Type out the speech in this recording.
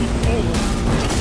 them all!